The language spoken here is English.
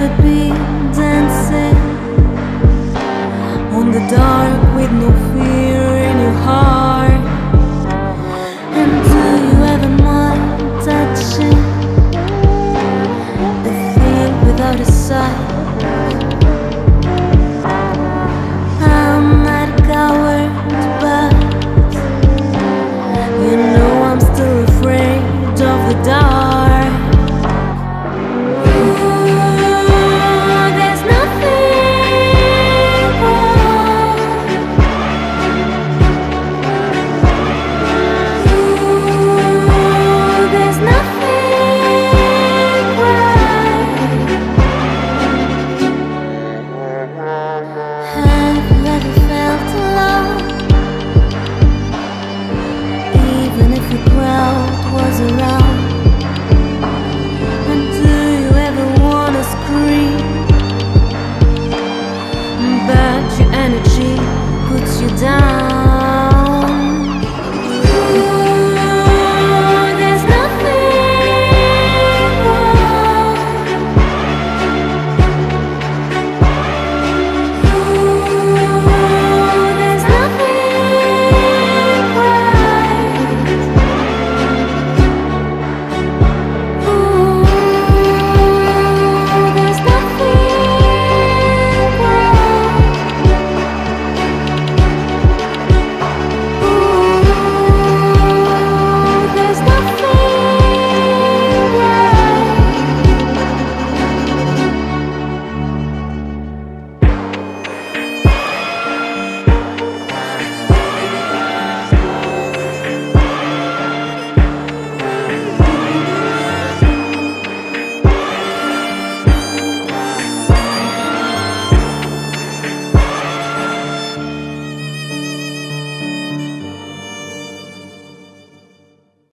ever be dancing on the dark with no fear in your heart? And do you ever mind touching the thing without a sight?